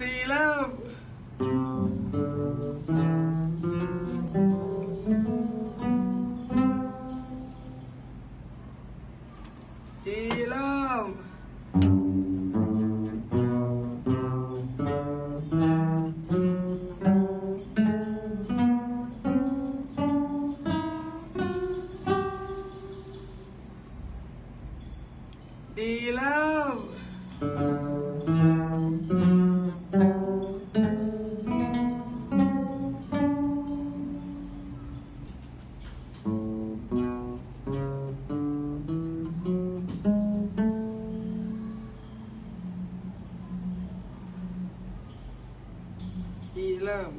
Selam. Selam. Dilam. 一愣。